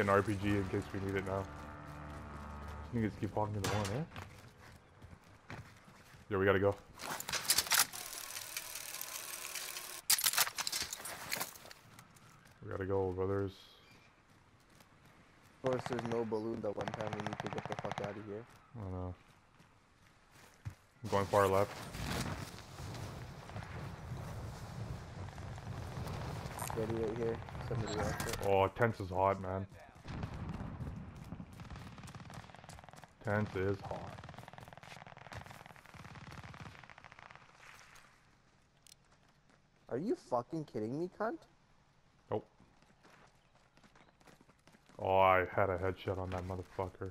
An RPG in case we need it now. Niggas keep walking to the one, eh? Yeah, we gotta go. We gotta go, brothers. Of course, there's no balloon that one time we need to get the fuck out of here. I don't know. I'm going far left. Steady right here. Somebody else. Oh, tents is hot, man. Tents is hot. Are you fucking kidding me, cunt? Nope. Oh, I had a headshot on that motherfucker.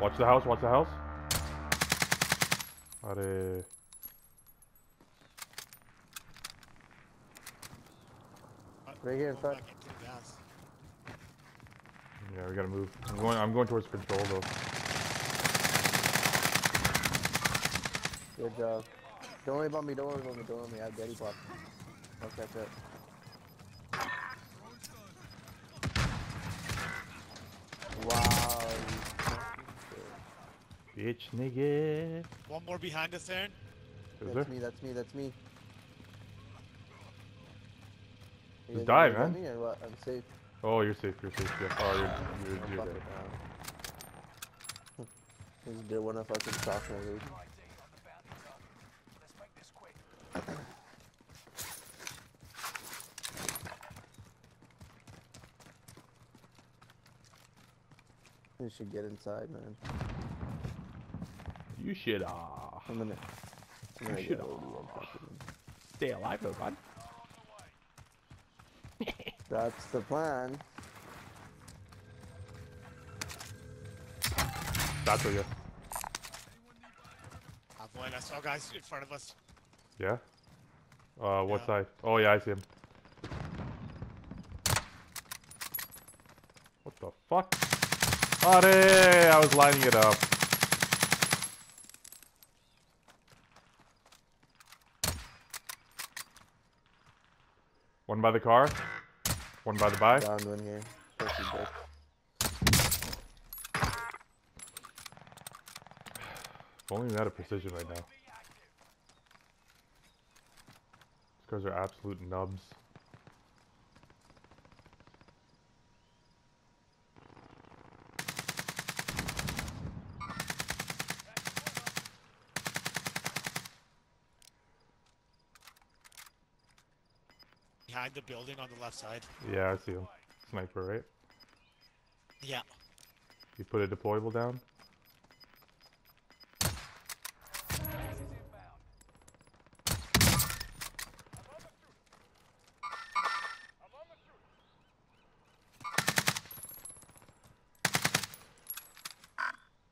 Watch the house, watch the house. Are Right here in front. back into the gas. Yeah, we gotta move. I'm going I'm going towards control though. Good job. Don't worry about me, don't worry about me, don't worry about me. I have Daddy Pop. I'll catch up. Wow. you fucking shit. Bitch nigga. One more behind us, Aaron. Is That's there? me, that's me, that's me. You Just die, man. me or what? I'm safe. Oh, you're safe, you're safe. Yeah. Oh, you're, you're, you're fuck there. it now. Just did one of fucking league. You should get inside, man. You should uh I'm gonna. I'm gonna should, get OD and fucking- stay alive though, bud. That's the plan. That's what you boy, I saw guys in front of us. Yeah? Uh what Yeah. side? Oh yeah, I see him. What the fuck? Are, I was lining it up. One by the car. One by the bike. Down one here. Pussy bitch. If only we had a precision right now. These guys are absolute nubs. Behind the building on the left side. Yeah, I see him. Sniper, right? Yeah. You put a deployable down?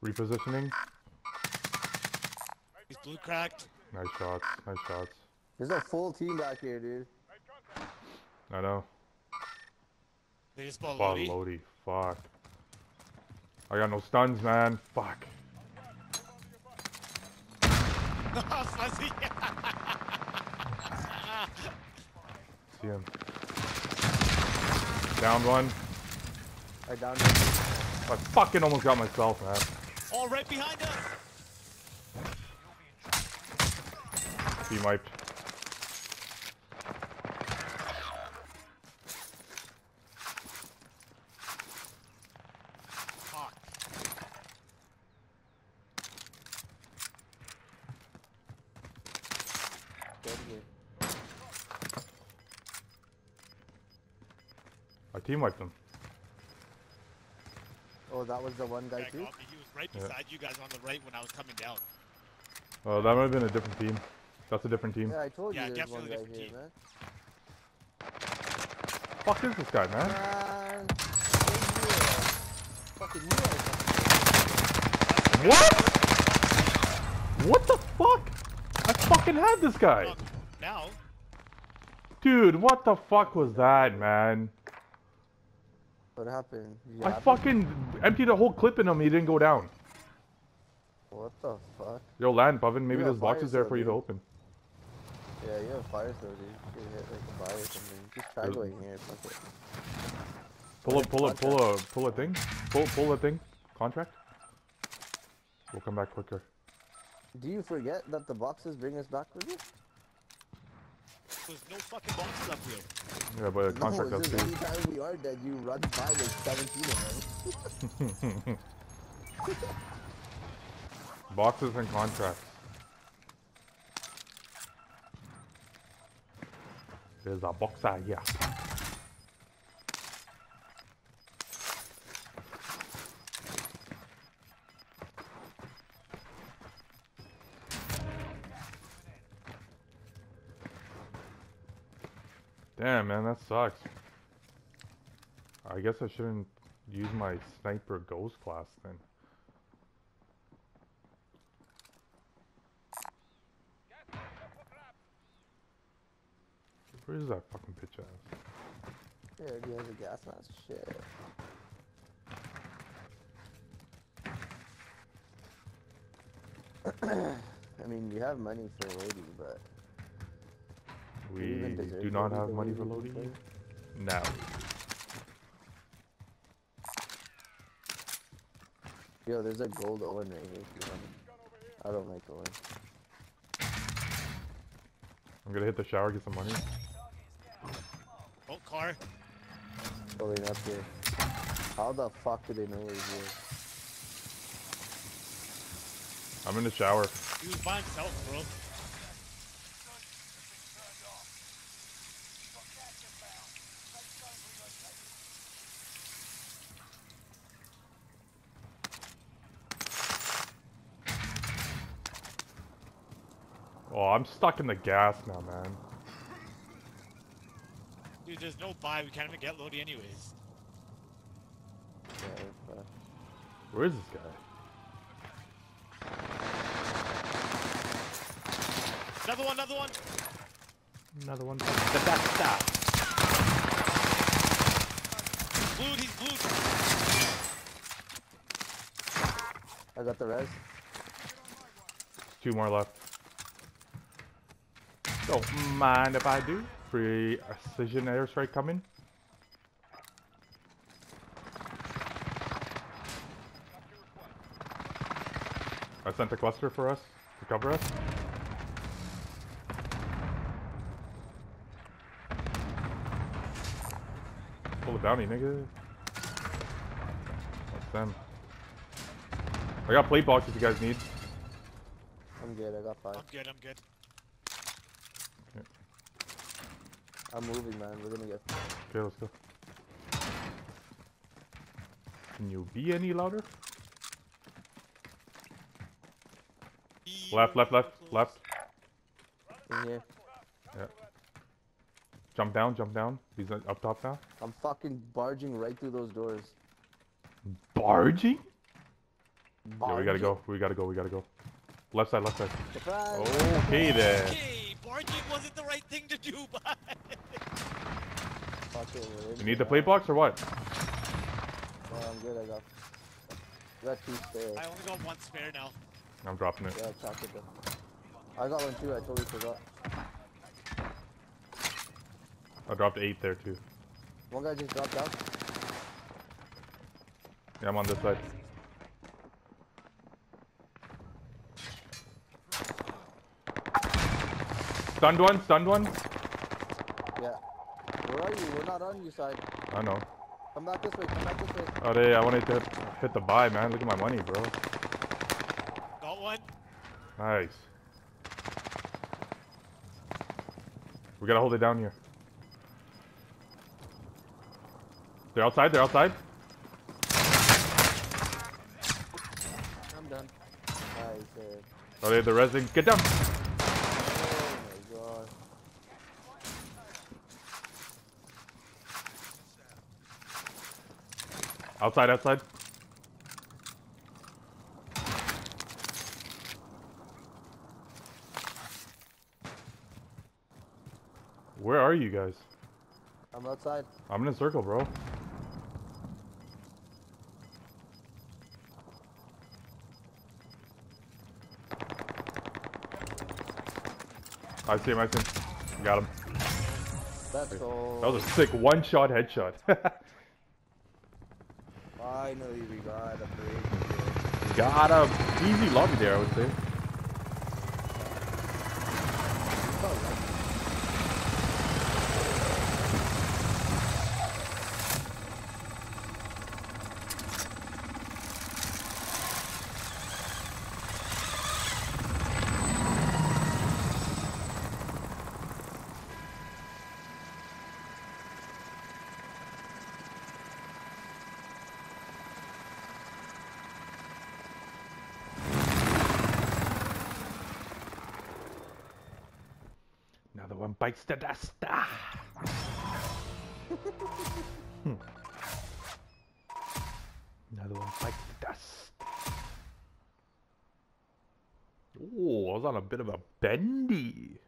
Repositioning. He's blue cracked. Nice shots. Nice shots. There's a full team back here, dude. I know. They just bought Fuck, Lodi. Lodi. Fuck. I got no stuns, man. Fuck. See him. Down one. I downed him. I fucking almost got myself, man. All right behind us. Team wiped. Dead here. I team wiped them. Oh, that was the one guy Guy too? got me. He was right Yeah. beside you guys on the right when I was coming down. Oh, that might have been a different team. That's a different team. Yeah, I told Yeah, you there's one definitely guy different here, team. man. Fuck is this guy, man? Man. Fucking you What? What the fuck? Fucking had this guy. Fuck. Now, Dude, what the fuck was that, man? What happened? I fucking emptied a whole clip in him. He didn't go down. What the fuck? Yo, land, Bovin. Maybe there's boxes there for you to open. Yeah, you have fire throw, dude. You should hit like a buy or something. Just try going here, fuck it. Pull a pull a pull a pull a thing. Pull pull a thing. Contract. We'll come back quicker. Do you forget that the boxes bring us back with you? There's no fucking boxes up here. Yeah, but a contract no, does it's just too. anytime we are dead, you run by like 17 of them. Boxes and contracts. There's a box out here. Damn, man, that sucks. I guess I shouldn't use my sniper ghost class then. Where is that fucking bitch ass? Yeah, he has a gas mask. Shit. I mean, you have money for a lady, but We do not have money for loading play? you. No. Yo, there's a gold Owen right here. If you want it. I don't like Owen. I'm gonna hit the shower, get some money. Oh, car. Pulling up here. How the fuck do they know we're here? I'm in the shower. He was by himself, bro. Oh, I'm stuck in the gas now, man. Dude, there's no buy. We can't even get Lodi anyways. Yeah, Where is this guy? Another one, another one. Another one. The He's glued, he's glued. I got the res. Two more left. Don't mind if I do. Free precision airstrike coming. I sent a cluster for us to cover us. Pull the bounty, nigga. That's them. I got plate box if you guys need. I'm good. I got five. I'm good, I'm good. I'm moving, man. We're gonna get. Okay, let's go. Can you be any louder? Left, left, left, left. In here. Jump down, jump down. He's uh, up top now. I'm fucking barging right through those doors. Barging? Yeah, we gotta go. We gotta go. We gotta go. Left side, left side. Surprise! Okay then. Okay, barging wasn't the right thing to do, but Fuck it, we're in You need the plate man. box or what? No, I'm good. I got. I got two spare. I only got one spare now. I'm dropping it. Yeah, chocolate though. I got one too. I totally forgot. I dropped eight there too. One guy just dropped out. Yeah, I'm on this side. Stunned one, stunned one. Yeah. Where are you? We're not on you side. I know. Come back this way. Come back this way. Oh, they, I wanted to hit the buy, man. Look at my money, bro. Got one. Nice. We gotta hold it down here. They're outside, they're outside. I'm done. Nice. Uh, Oh, they're the resin. Get down! oh my god. Outside, outside. Where are you guys? I'm outside. I'm in a circle, bro. I see him, I see him. Got him. Let's. That was a sick one-shot headshot. Finally, we got a break. Got a easy lobby there, I would say. Another one bites the dust. Ah. Hmm. Another one bites the dust. Oh, I was on a bit of a bendy.